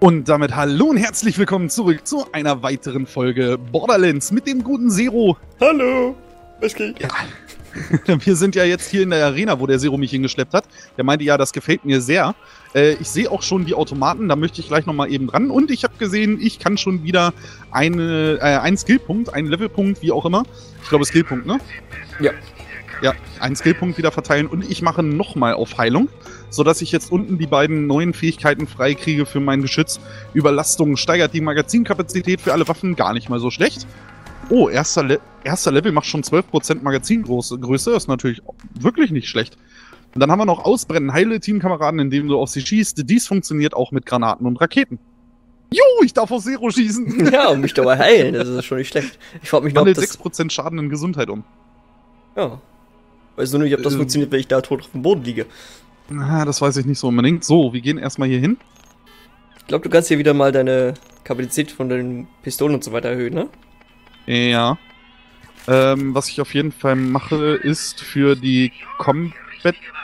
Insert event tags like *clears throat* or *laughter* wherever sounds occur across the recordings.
Und damit hallo und herzlich willkommen zurück zu einer weiteren Folge Borderlands mit dem guten Zero. Hallo, was geht? Ja. *laughs* Wir sind ja jetzt hier in der Arena, wo der Zero mich hingeschleppt hat. Der meinte, ja, das gefällt mir sehr. Äh, ich sehe auch schon die Automaten, da möchte ich gleich nochmal eben dran. Und ich habe gesehen, ich kann schon wieder eine, äh, einen Skillpunkt, einen Levelpunkt, wie auch immer. Ich glaube, Skillpunkt, ne? Ja. Ja, einen Skillpunkt wieder verteilen und ich mache nochmal auf Heilung, sodass ich jetzt unten die beiden neuen Fähigkeiten freikriege für mein Geschütz. Überlastung steigert die Magazinkapazität für alle Waffen gar nicht mal so schlecht. Oh, erster, Le erster Level macht schon 12% Magazingröße. Das ist natürlich wirklich nicht schlecht. Und dann haben wir noch Ausbrennen, heile Teamkameraden, indem du auf sie schießt. Dies funktioniert auch mit Granaten und Raketen. Jo, ich darf auf Zero schießen. *laughs* Ja, und mich dabei heilen, das ist schon nicht schlecht. Ich frage mich noch, ob das... 6% Schaden in Gesundheit um. Ja. Weißt du nicht, ob das Ähm. funktioniert, wenn ich da tot auf dem Boden liege. Na, das weiß ich nicht so unbedingt. So, wir gehen erstmal hier hin. Ich glaube, du kannst hier wieder mal deine Kapazität von den Pistolen und so weiter erhöhen, ne? Ja. Ähm, was ich auf jeden Fall mache, ist für die Combat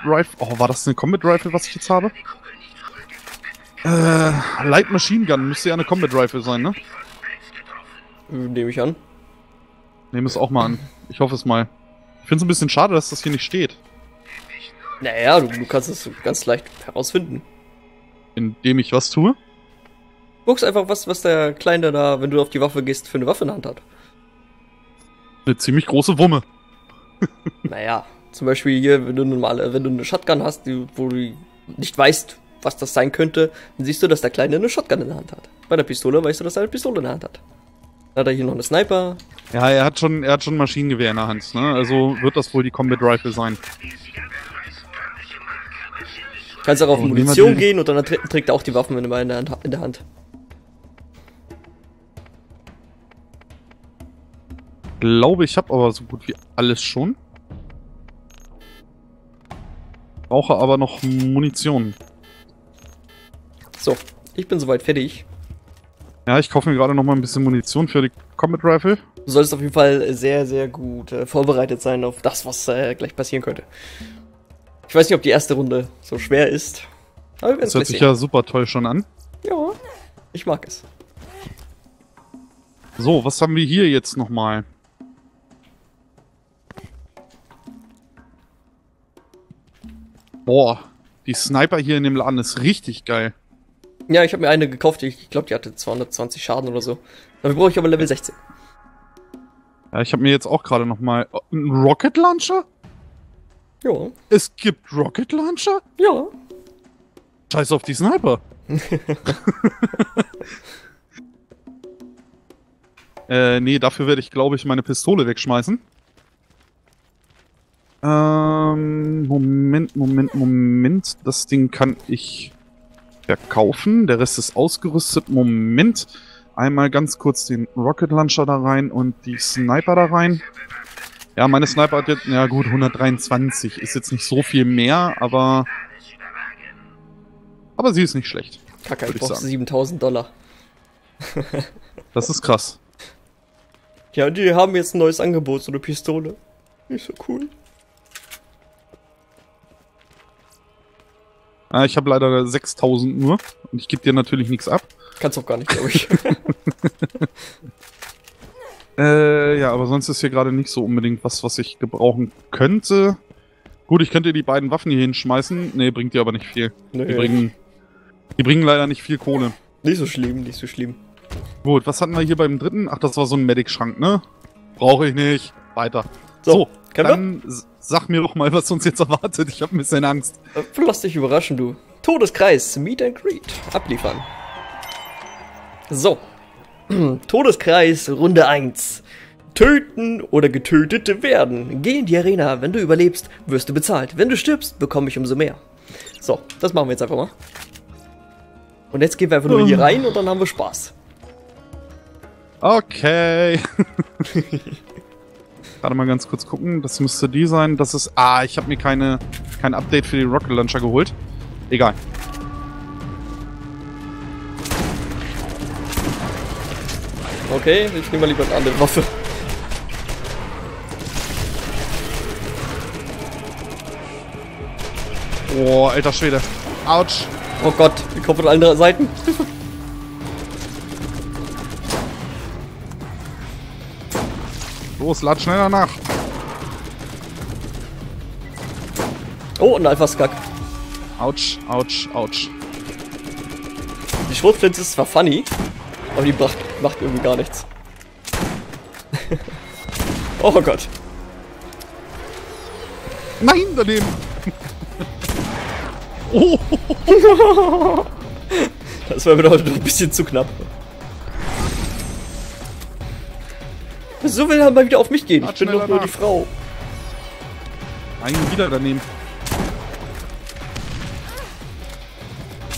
Rifle. Oh, war das eine Combat Rifle, was ich jetzt habe? Äh, Light Machine Gun müsste ja eine Combat Rifle sein, ne? Nehme ich an. Nehme es auch mal an. Ich hoffe es mal. Ich finde es ein bisschen schade, dass das hier nicht steht. Naja, du, du kannst es ganz leicht herausfinden. Indem ich was tue. Guckst einfach, was, was der Kleine da, wenn du auf die Waffe gehst, für eine Waffe in der Hand hat. Eine ziemlich große Wumme. *laughs* Naja, zum Beispiel hier, wenn du, normale, wenn du eine Shotgun hast, die, wo du nicht weißt, was das sein könnte, dann siehst du, dass der Kleine eine Shotgun in der Hand hat. Bei der Pistole weißt du, dass er eine Pistole in der Hand hat. Dann hat er hier noch eine Sniper. Ja, er hat schon, er hat schon ein Maschinengewehr in der Hand, ne? Also wird das wohl die Combat Rifle sein. Kannst auch auf Oh, wir Munition gehen und dann trä- trägt er auch die Waffen in der in der Hand. In der Hand. glaube, ich habe aber so gut wie alles schon. Brauche aber noch Munition. So, ich bin soweit fertig. Ja, ich kaufe mir gerade noch mal ein bisschen Munition für die Combat Rifle. Du solltest auf jeden Fall sehr, sehr gut äh, vorbereitet sein auf das, was äh, gleich passieren könnte. Ich weiß nicht, ob die erste Runde so schwer ist. Aber wir Das hört sich sehen. ja super toll schon an. Ja, ich mag es. So, was haben wir hier jetzt noch mal? Boah, die Sniper hier in dem Laden ist richtig geil. Ja, ich habe mir eine gekauft, ich glaube, die hatte 220 Schaden oder so. Dafür brauche ich aber Level 16. Ja, ich habe mir jetzt auch gerade noch mal oh, ein Rocket Launcher? Ja, Es gibt Rocket Launcher? ja. Scheiß auf die Sniper. *laughs* äh, nee, dafür werde ich, glaube ich, meine Pistole wegschmeißen. Ähm, Moment, Moment, Moment. Das Ding kann ich verkaufen. Der Rest ist ausgerüstet. Moment. Einmal ganz kurz den Rocket Launcher da rein und die Sniper da rein. Ja, meine Sniper hat jetzt, ja gut, 123. Ist jetzt nicht so viel mehr, aber... Aber sie ist nicht schlecht. Kacke, ich brauche sagen. 7000 Dollar. Das ist krass. Ja, die haben jetzt ein neues Angebot, so eine Pistole. Nicht so cool. Ah, ich habe leider 6000 nur und ich gebe dir natürlich nichts ab. Kannst auch gar nicht, glaube ich. *laughs* *laughs* Äh, ja, aber sonst ist hier gerade nicht so unbedingt was, was ich gebrauchen könnte. Gut, ich könnte die beiden Waffen hier hinschmeißen. Nee, bringt dir aber nicht viel. Nö. Die bringen, die bringen leider nicht viel Kohle. Nicht so schlimm, nicht so schlimm. Gut, was hatten wir hier beim dritten? Ach, das war so ein Medic-Schrank, ne? Brauche ich nicht. Weiter. So, So, wir? dann sag mir doch mal, was uns jetzt erwartet. Ich habe ein bisschen Angst. Äh, Lass dich überraschen, du. Todeskreis, Meet and Greet. Abliefern. So. *clears throat* Todeskreis, Runde 1. Töten oder getötet werden. Geh in die Arena. Wenn du überlebst, wirst du bezahlt. Wenn du stirbst, bekomme ich umso mehr. So, das machen wir jetzt einfach mal. Und jetzt gehen wir einfach nur hier rein und dann haben wir Spaß. Okay. *laughs* Gerade mal ganz kurz gucken. Das müsste die sein. Das ist. Ah, ich habe mir keine, kein Update für die Rocket Launcher geholt. Egal. Okay, ich nehme mal lieber eine andere Waffe. Oh, alter Schwede. Autsch. Oh Gott, ich komme von anderen Seiten. Los, lad schneller nach. Oh, ein Alpha-Skack. Autsch, autsch, autsch. Die Schrotflinte ist zwar funny, aber die macht, macht irgendwie gar nichts. *laughs* oh Gott. Nein, daneben oh, Das war mir doch ein bisschen zu knapp. So will er mal wieder auf mich gehen. Ich bin doch nur die Frau. nein, wieder daneben.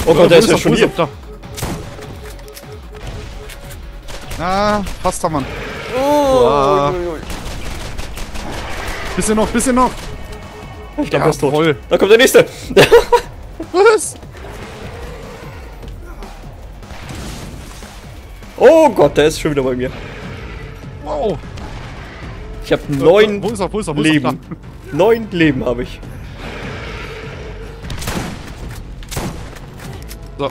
Oh Gott, der ist ja schon hier. er? Da. Ah, haben wir. ihn. Oh. Bisschen noch, bisschen noch. Ich glaube, der ist tot. Jawohl. Da kommt der nächste. *laughs* Was? Oh Gott, der ist schon wieder bei mir. Wow. Ich habe neun Wo ist er? Wo ist er? Wo ist er? Leben. Neun Leben habe ich. So.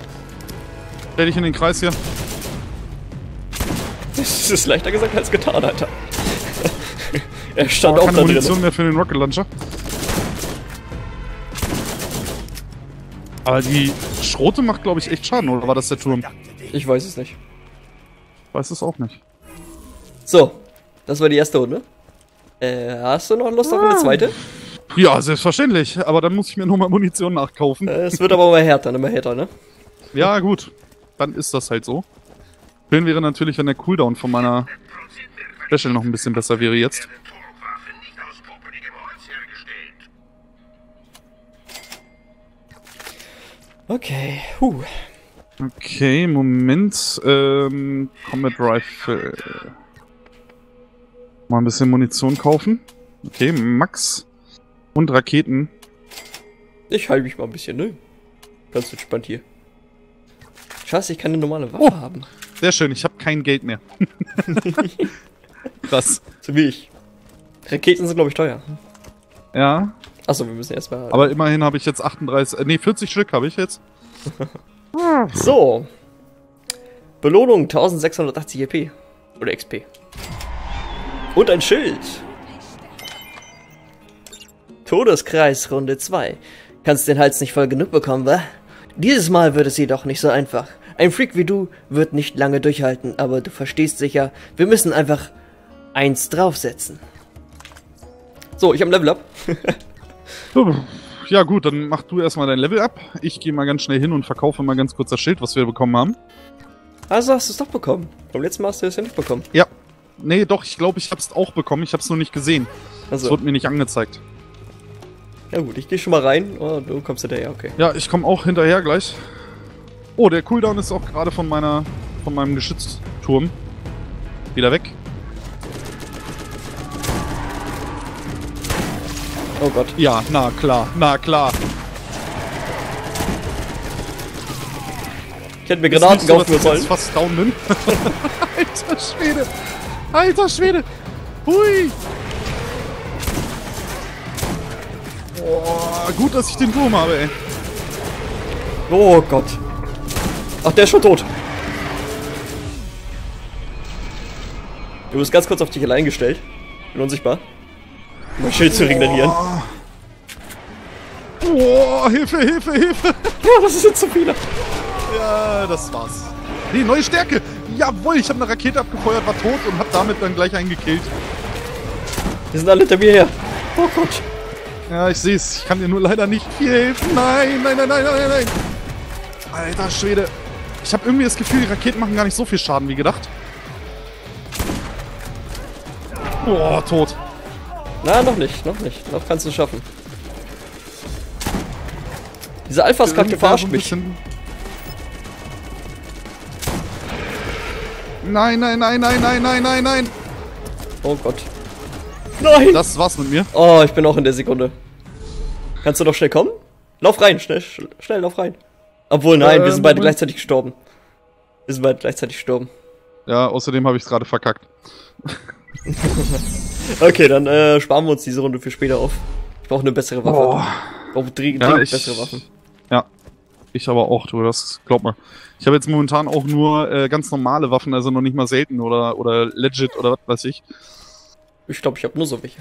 Stell dich in den Kreis hier. *laughs* Das ist leichter gesagt als getan, Alter. *laughs* er stand Oh, auch keine da Munition drin. mehr für den Rocket Launcher. Aber die Schrote macht, glaube ich, echt Schaden, oder war das der Turm? Ich weiß es nicht. Weiß es auch nicht. So, das war die erste Runde. Äh, hast du noch Lust auf Ah. eine zweite? Ja, selbstverständlich. Aber dann muss ich mir nochmal Munition nachkaufen. Äh, es wird aber immer härter, immer härter, ne? Ja, gut. Dann ist das halt so. Schön wäre natürlich, wenn der Cooldown von meiner Special noch ein bisschen besser wäre jetzt. Okay, huh. Okay, Moment. Ähm, Combat Rifle. Mal ein bisschen Munition kaufen. Okay, Max. Und Raketen. Ich halte mich mal ein bisschen, ne? Ganz entspannt hier. Scheiße, ich kann eine normale Waffe Oh. haben. Sehr schön, ich habe kein Geld mehr. *laughs* Krass. So wie ich. Raketen sind, glaube ich, teuer. Ja, Achso, wir müssen erstmal. aber immerhin habe ich jetzt 38, äh, nee, 40 Stück habe ich jetzt. *laughs* So. Belohnung 1680 EP. Oder XP. Und ein Schild. Todeskreis Runde 2. Kannst den Hals nicht voll genug bekommen, wa? Dieses Mal wird es jedoch nicht so einfach. Ein Freak wie du wird nicht lange durchhalten, aber du verstehst sicher, wir müssen einfach eins draufsetzen. So, ich habe Level Up. *laughs* Ja gut, dann mach du erstmal dein Level ab. Ich gehe mal ganz schnell hin und verkaufe mal ganz kurz das Schild, was wir bekommen haben. Also hast du es doch bekommen. Beim letzten Mal hast du es ja nicht bekommen. Ja. Nee, doch, ich glaube, ich hab's auch bekommen. Ich hab's nur nicht gesehen. Es Also, wurde mir nicht angezeigt. ja gut, ich gehe schon mal rein. Oh, du kommst hinterher, okay. Ja, ich komme auch hinterher gleich. Oh, der Cooldown ist auch gerade von meiner von meinem Geschützturm wieder weg. Oh Gott. Ja, na klar, na klar. Ich hätte mir Granaten so, kaufen ich sollen. fast down. *laughs* Alter Schwede. Alter Schwede. Hui. Boah, gut, dass ich den Turm habe, ey. Oh Gott. Ach, der ist schon tot. Du bist ganz kurz auf dich allein gestellt. Bin unsichtbar. Mein Schild zu regenerieren. Boah, Hilfe, Hilfe, Hilfe. Oh, das ist jetzt zu viele. Ja, das war's. Nee, neue Stärke. Jawohl, ich habe eine Rakete abgefeuert, war tot und hab damit dann gleich einen gekillt. Die sind alle hinter mir her. Oh Gott. Ja, ich sehe es. Ich kann dir nur leider nicht viel helfen. Nein, nein, nein, nein, nein, nein. Alter Schwede. Ich habe irgendwie das Gefühl, die Raketen machen gar nicht so viel Schaden wie gedacht. Boah, tot. Na, noch nicht, noch nicht. Noch kannst du es schaffen. Diese Alpha-Skakte Irgendwer verarscht mich. Nein, nein, nein, nein, nein, nein, nein, nein. Oh Gott. Nein! Das war's mit mir. Oh, ich bin auch in der Sekunde. Kannst du doch schnell kommen? Lauf rein, schnell, sch- schnell, lauf rein. Obwohl, nein, wir Äh, sind beide Moment. gleichzeitig gestorben. Wir sind beide gleichzeitig gestorben. Ja, außerdem habe ich es gerade verkackt. *laughs* Okay, dann äh, sparen wir uns diese Runde für später auf. Ich brauche eine bessere Waffe. Ich brauche dringend Ja, ich, bessere Waffen. Ja, ich aber auch, du, das glaub mal. Ich habe jetzt momentan auch nur äh, ganz normale Waffen, also noch nicht mal selten oder, oder legit oder was weiß ich. Ich glaube, ich habe nur so welche.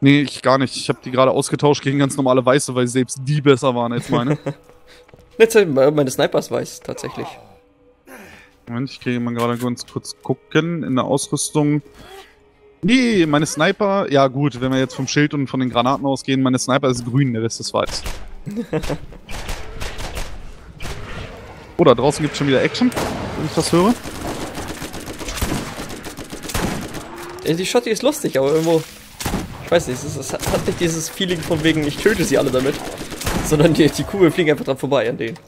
Nee, ich gar nicht. Ich habe die gerade ausgetauscht gegen ganz normale weiße, weil selbst die besser waren als meine. *laughs* Jetzt, äh, meine Sniper ist weiß, tatsächlich. Moment, ich kriege mal gerade ganz kurz gucken in der Ausrüstung. Nee, meine Sniper, ja gut, wenn wir jetzt vom Schild und von den Granaten ausgehen, meine Sniper ist grün, der Rest ist weiß. *laughs* oh, da draußen gibt es schon wieder Action, wenn ich das höre. Ja, Die Shotty ist lustig, aber irgendwo. Ich weiß nicht, es, ist, es hat nicht dieses Feeling von wegen, ich töte sie alle damit. Sondern die, die Kugeln fliegen einfach dran vorbei an denen.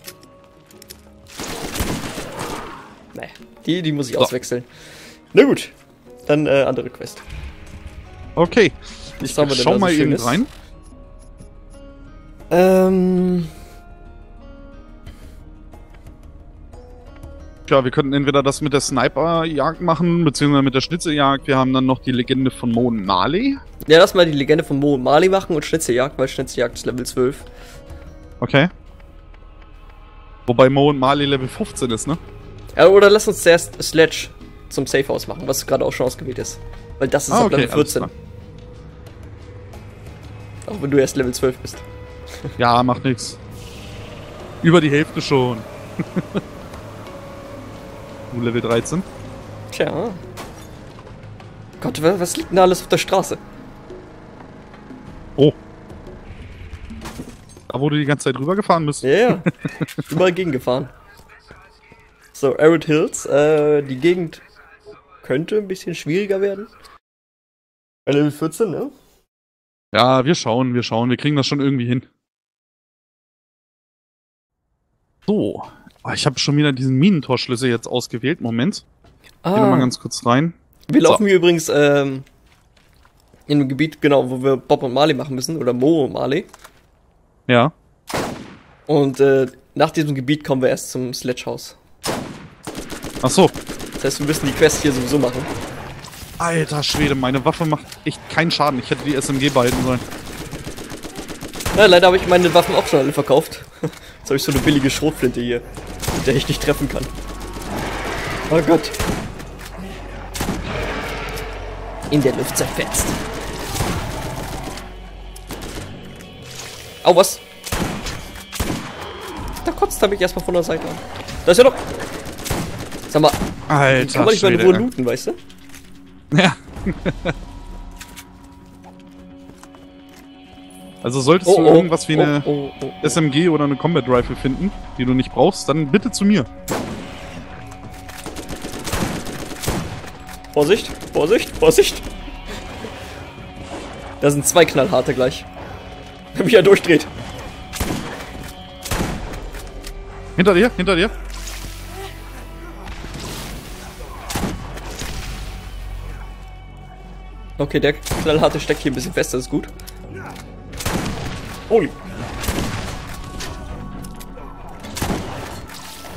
Nee, die, die muss ich So. auswechseln. Na gut, dann äh, andere Quest. Okay, Was haben wir denn schau so mal eben Schönes? rein. Ähm. Ja, wir könnten entweder das mit der Sniperjagd machen, beziehungsweise mit der Schnitzeljagd. Wir haben dann noch die Legende von Mo und Marley. Ja, lass mal die Legende von Mo und Mali machen und Schnitzeljagd, weil Schnitzeljagd ist Level 12. Okay. Wobei Mo und Marley Level 15 ist, ne? Ja, oder lass uns zuerst Sledge zum Safe House machen, was gerade auch schon ausgewählt ist. Weil das ist Ah, ab okay, Level alles 14. klar. Auch wenn du erst Level 12 bist. *laughs* Ja, macht nix. Über die Hälfte schon. *laughs* du Level 13. Tja. Gott, wa- was liegt denn da alles auf der Straße? Oh. Da wo du die ganze Zeit rübergefahren bist. Ja, ja. *laughs* Überall gegengefahren. So, Arid Hills. Äh, die Gegend könnte ein bisschen schwieriger werden. Bei Level 14, ne? Ja, wir schauen, wir schauen. Wir kriegen das schon irgendwie hin. So. Ah, Ich habe schon wieder diesen Minentorschlüssel jetzt ausgewählt. Moment. Gehen wir mal Ah, ganz kurz rein. wir so. laufen hier übrigens ähm, in einem Gebiet, genau, wo wir Bob und Marley machen müssen. Oder Mo und Marley. Ja. Und äh, nach diesem Gebiet kommen wir erst zum Sledge House. Ach so. Das heißt, wir müssen die Quest hier sowieso machen. Alter Schwede, meine Waffe macht echt keinen Schaden. Ich hätte die SMG behalten sollen. Na, leider habe ich meine Waffen auch schon alle verkauft. *laughs* Jetzt habe ich so eine billige Schrotflinte hier, mit der ich nicht treffen kann. Oh Gott. In der Luft zerfetzt. Au, was? Da kotzt er mich erstmal von der Seite an. Da ist ja doch. Sag mal, Alter kann man nicht mal in. Ruhe looten, weißt du? Ja. also solltest Oh, du irgendwas wie eine oh, oh, oh. SMG oder eine Combat Rifle finden, die du nicht brauchst, dann bitte zu mir. Vorsicht, Vorsicht, Vorsicht. Da sind zwei knallharte gleich. Wenn mich ja durchdreht. Hinter dir, hinter dir. Okay, der knallharte steckt hier ein bisschen fest, das ist gut. Holy.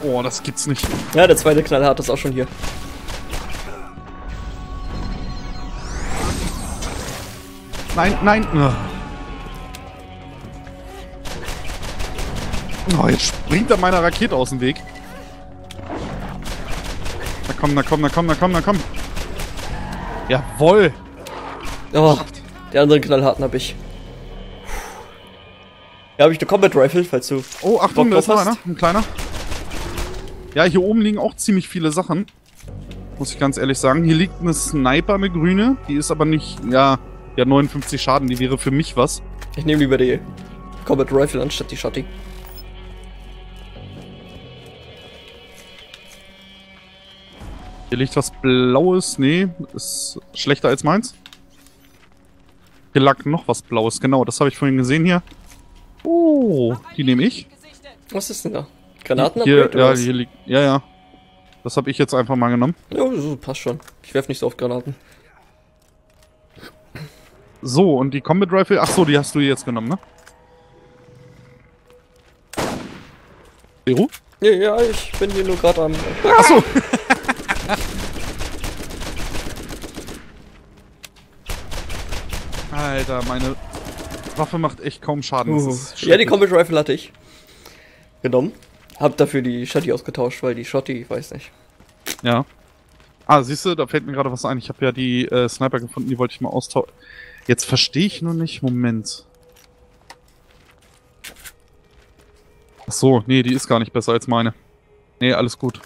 Oh, das gibt's nicht. Ja, der zweite knallharte ist auch schon hier. Nein, nein. Oh, jetzt springt er meiner Rakete aus dem Weg. Na komm, na komm, na komm, na komm, na komm. Jawoll. Oh, der andere knallharten habe ich. Ja, habe ich eine Combat Rifle, falls du. Oh, Achtung, Bock da ist drauf einer. Ein kleiner. Ja, hier oben liegen auch ziemlich viele Sachen. Muss ich ganz ehrlich sagen. Hier liegt eine Sniper, eine grüne. Die ist aber nicht, ja, ja 59 Schaden. Die wäre für mich was. Ich nehme lieber die Combat Rifle anstatt die Shotty. Hier liegt was Blaues. Nee, ist schlechter als meins. Hier lag noch was Blaues. Genau, das habe ich vorhin gesehen hier. Oh, die nehme ich. Was ist denn da? Granaten Hier, ja, hier liegt. Ja, ja. Das habe ich jetzt einfach mal genommen. Ja, so, passt schon. Ich werf nicht so oft Granaten. So, und die Combat Rifle. Ach so, die hast du jetzt genommen, ne? Ja, ja, ich bin hier nur gerade am. Ach so. *laughs* *laughs* Alter, meine Waffe macht echt kaum Schaden. Uh, ja, die. Combat Rifle hatte ich. Genommen. Hab dafür die Shotty ausgetauscht, weil die Shotty, ich weiß nicht. Ja. Ah, siehst du, da fällt mir gerade was ein. Ich habe ja die äh, Sniper gefunden, die wollte ich mal austauschen. Jetzt verstehe ich nur nicht. Moment. Ach so, nee, die ist gar nicht besser als meine. Nee, alles gut.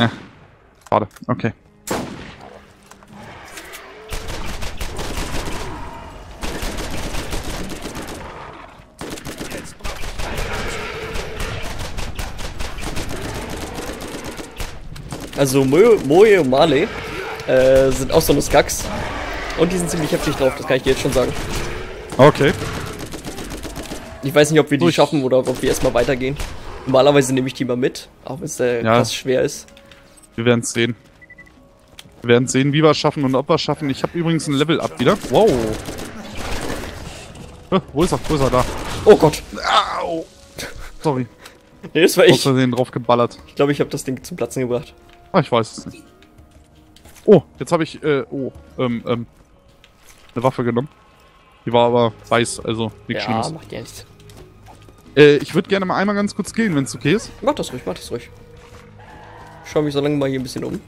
Ja. Schade, okay. Also Moe, Moe und Marley äh, sind auch so eine Skax. Und die sind ziemlich heftig drauf, das kann ich dir jetzt schon sagen. Okay. Ich weiß nicht, ob wir die Durch. schaffen oder ob wir erstmal weitergehen. Normalerweise nehme ich die mal mit, auch wenn es äh, Ja. krass schwer ist. Wir werden es sehen. Wir werden sehen, wie wir es schaffen und ob wir es schaffen. Ich habe übrigens ein Level-Up wieder. Wow. Äh, wo ist er? Wo ist er? Da. Oh Gott. Au. Sorry. *laughs* Nee, das war Aus ich. Versehen drauf geballert. Ich glaube, ich habe das Ding zum Platzen gebracht. Ah, ich weiß es nicht. Oh, jetzt habe ich, äh, oh, ähm, ähm, eine Waffe genommen. Die war aber weiß, also nichts ja, Schlimmes. macht ja nichts. Äh, ich würde gerne mal einmal ganz kurz gehen, wenn es okay ist. Mach das ruhig, mach das ruhig. Schau mich so lange mal hier ein bisschen um.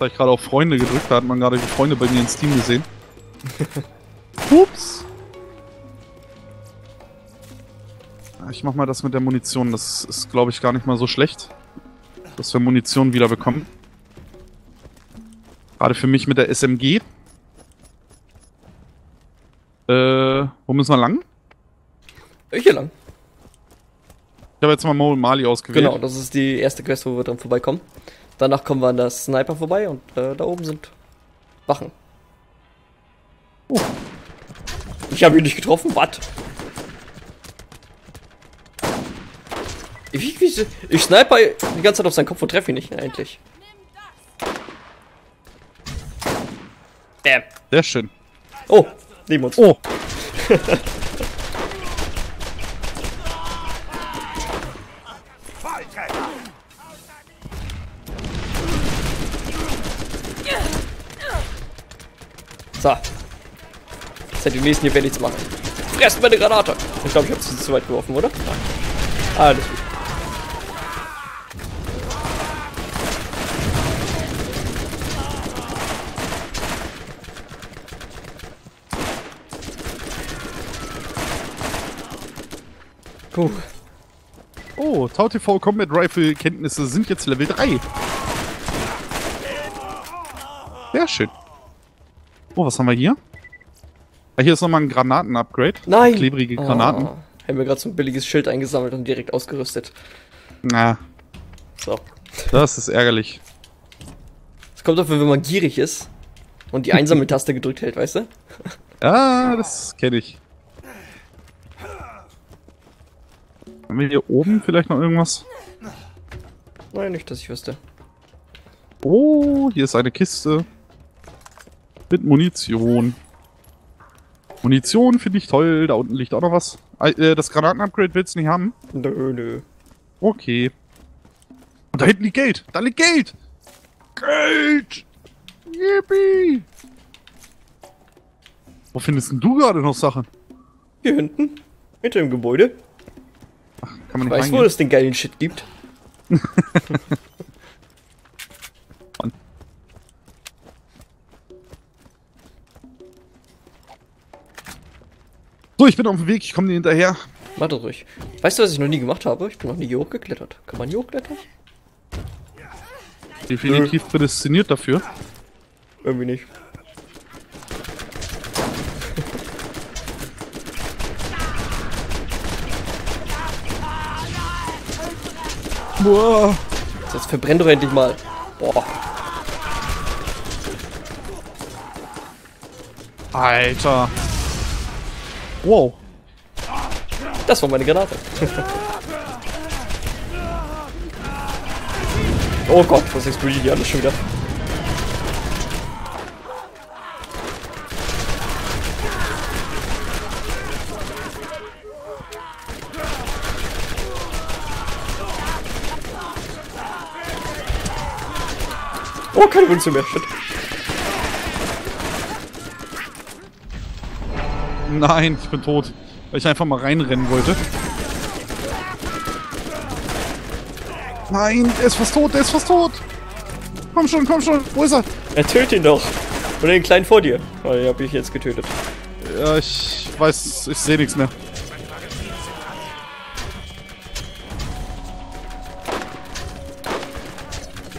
Da ich gerade auf Freunde gedrückt, da hat man gerade die Freunde bei mir ins Team gesehen. *laughs* Ups. Ah, Ich mach mal das mit der Munition, das ist, glaube ich, gar nicht mal so schlecht. Dass wir Munition wieder bekommen. Gerade für mich mit der SMG. Äh, wo müssen wir lang? Hier lang. Ich habe jetzt mal Mali ausgewählt. Genau, das ist die erste Quest, wo wir dran vorbeikommen. Danach kommen wir an das Sniper vorbei und äh, da oben sind Wachen. Oh. Ich habe ihn nicht getroffen, was? Ich, ich, ich sniper die ganze Zeit auf seinen Kopf und treffe ihn nicht, endlich. Bam. Sehr schön. Oh, neben uns. Oh! *laughs* So. Seit dem nächsten hier werde ich nichts machen. Fresst meine Granate. Ich glaube, ich habe sie zu weit geworfen, oder? Nein. Alles gut. Puh. oh, TauTV Combat Rifle Kenntnisse sind jetzt Level 3. Sehr schön. Oh, was haben wir hier? Ah, hier ist nochmal ein Granaten-Upgrade. Nein! Klebrige Granaten. Oh, haben wir gerade so ein billiges Schild eingesammelt und direkt ausgerüstet. Na, So. das ist ärgerlich. Es kommt dafür, wenn man gierig ist und die *laughs* Einsammeltaste gedrückt hält, weißt du? Ja, das kenne ich. Haben wir hier oben vielleicht noch irgendwas? Nein, nicht, dass ich wüsste. Oh, hier ist eine Kiste. Mit Munition. Munition finde ich toll. Da unten liegt auch noch was. Äh, Das Granaten-Upgrade willst du nicht haben? Nö, nö. Okay. Und da hinten liegt Geld. Da liegt Geld. Geld. Yippie. Wo findest denn du gerade noch Sachen? Hier hinten, hinter dem Gebäude. Kann man nicht Weißt du, wo es den geilen Shit gibt? *laughs* So, ich bin auf dem Weg. Ich komme dir hinterher. Das ruhig. Weißt du, was ich noch nie gemacht habe? Ich bin noch nie hier hochgeklettert. Kann man hier hochklettern? Definitiv prädestiniert dafür. Irgendwie nicht. Boah. Jetzt verbrenn doch endlich mal. Boah. Alter. Wow. Das war meine Granate. *laughs* oh Gott, was explodiert hier alles schon wieder? Oh, keine Munition mehr. Shit. Nein, ich bin tot. Weil ich einfach mal reinrennen wollte. Nein, der ist fast tot, der ist fast tot. Komm schon, komm schon. Wo ist er? Ja, töte ihn doch. Oder den kleinen vor dir. Oh, den hab ich jetzt getötet. Ja, ich weiß, ich sehe nichts mehr.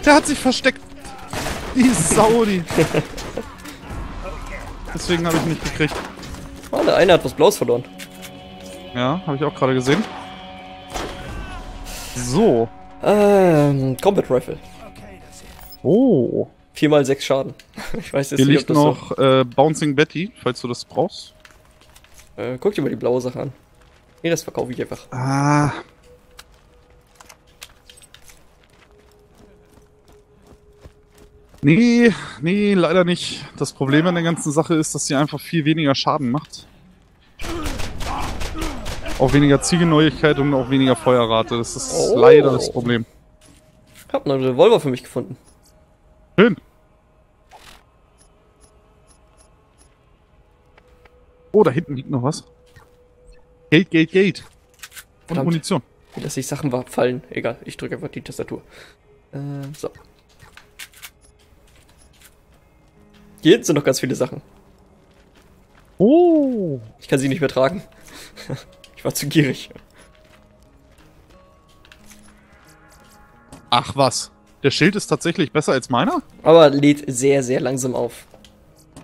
Der hat sich versteckt. Die *laughs* Saudi. Deswegen habe ich nicht gekriegt. Oh, der eine hat was Blaues verloren. Ja, habe ich auch gerade gesehen. So. Ähm, Combat Rifle. Oh. 4 mal 6 Schaden. *laughs* Ich weiß jetzt Hier nicht, liegt noch äh, Bouncing Betty, falls du das brauchst. Äh, guck dir mal die blaue Sache an. Nee, das verkaufe ich einfach. Ah. Nee, nee, leider nicht. Das Problem an der ganzen Sache ist, dass sie einfach viel weniger Schaden macht. Auch weniger Zielgenauigkeit und auch weniger Feuerrate. Das ist Oh. leider das Problem. Ich hab einen Revolver für mich gefunden. Schön. Oh, da hinten liegt noch was. Geld, Geld, Geld. Und Verdammt. Munition. Wie dass ich Sachen fallen. Egal, ich drücke einfach die Tastatur. Äh, so. Hier hinten sind noch ganz viele Sachen. Oh. Ich kann sie nicht mehr tragen. *laughs* ich war zu gierig. Ach was. Der Schild ist tatsächlich besser als meiner? Aber lädt sehr, sehr langsam auf.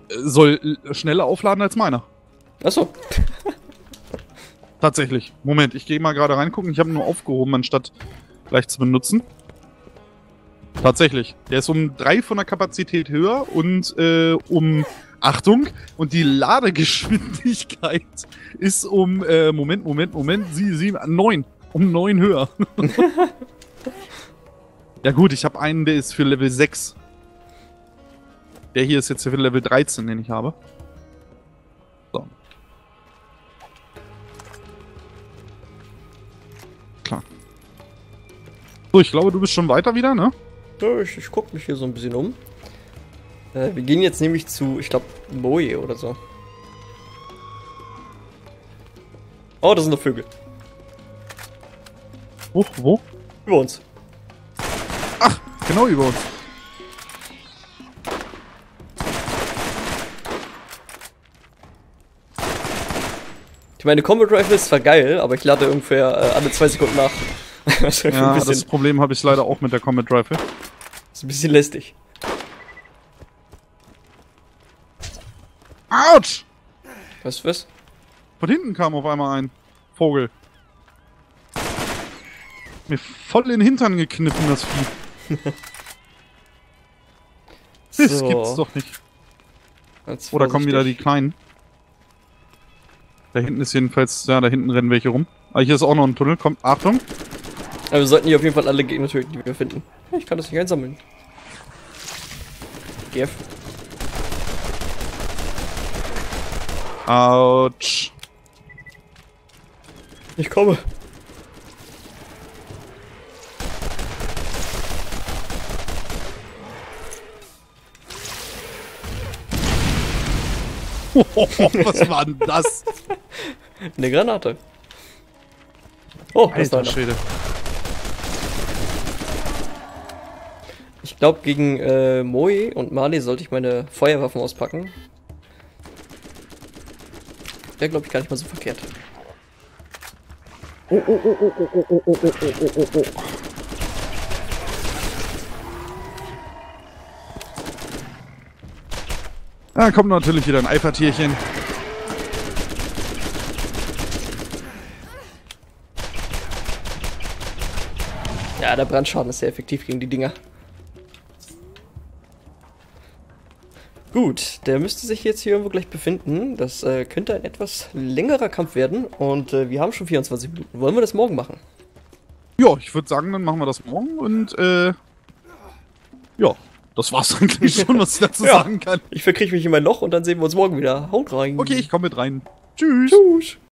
Äh, Soll äh, schneller aufladen als meiner. Achso. Tatsächlich. Moment, ich gehe mal gerade reingucken. Ich habe ihn nur aufgehoben, anstatt gleich zu benutzen. Tatsächlich. Der ist um drei von der Kapazität höher und äh, um Achtung und die Ladegeschwindigkeit *laughs* ist um äh, Moment, Moment, Moment, sie, sie, neun, um neun höher. *laughs* ja gut, ich habe einen, der ist für Level 6. Der hier ist jetzt für Level 13, den ich habe. So. Klar. So, ich glaube, du bist schon weiter wieder, ne? Ja, ich, ich guck mich hier so ein bisschen um. Äh, wir gehen jetzt nämlich zu, ich glaube, Moe oder so. Oh, das sind noch Vögel. Wo? Wo? Über uns. Genau über uns. Ich meine, Combat Rifle ist zwar geil, aber ich lade ungefähr äh, alle zwei Sekunden nach. *laughs* das ist Ja, ein, das Problem habe ich leider auch mit der Comet Rifle. Ist ein bisschen lästig. Autsch! Was, was? Von hinten kam auf einmal ein Vogel. Mir voll in den Hintern gekniffen, das Vieh. *laughs* Das So. gibt's doch nicht. Oder kommen wieder die. Kleinen. Da hinten ist jedenfalls, ja, da hinten rennen welche rum. Ah, hier ist auch noch ein Tunnel. Kommt, Achtung. Aber wir sollten hier auf jeden Fall alle Gegner töten, die wir finden. Ich kann das nicht einsammeln. GF. Autsch. Ich komme. *laughs* Was war denn das? Eine Granate. Oh, das ist Alter einer. Schwede. Ich glaube, gegen äh, Moe und Mali sollte ich meine Feuerwaffen auspacken. Wäre, glaube ich, gar nicht mal so verkehrt. Da kommt natürlich wieder ein Eifertierchen. Ja, der Brandschaden ist sehr effektiv gegen die Dinger. Gut, der müsste sich jetzt hier irgendwo gleich befinden. Das äh, könnte ein etwas längerer Kampf werden. Und äh, wir haben schon 24 Minuten. Wollen wir das morgen machen? Ja, ich würde sagen, dann machen wir das morgen und äh. Ja, das war's *laughs* eigentlich schon, was ich dazu Ja. sagen kann. Ich verkriege mich in mein Loch und dann sehen wir uns morgen wieder. Haut rein. Okay, ich komme mit rein. Tschüss. Tschüss.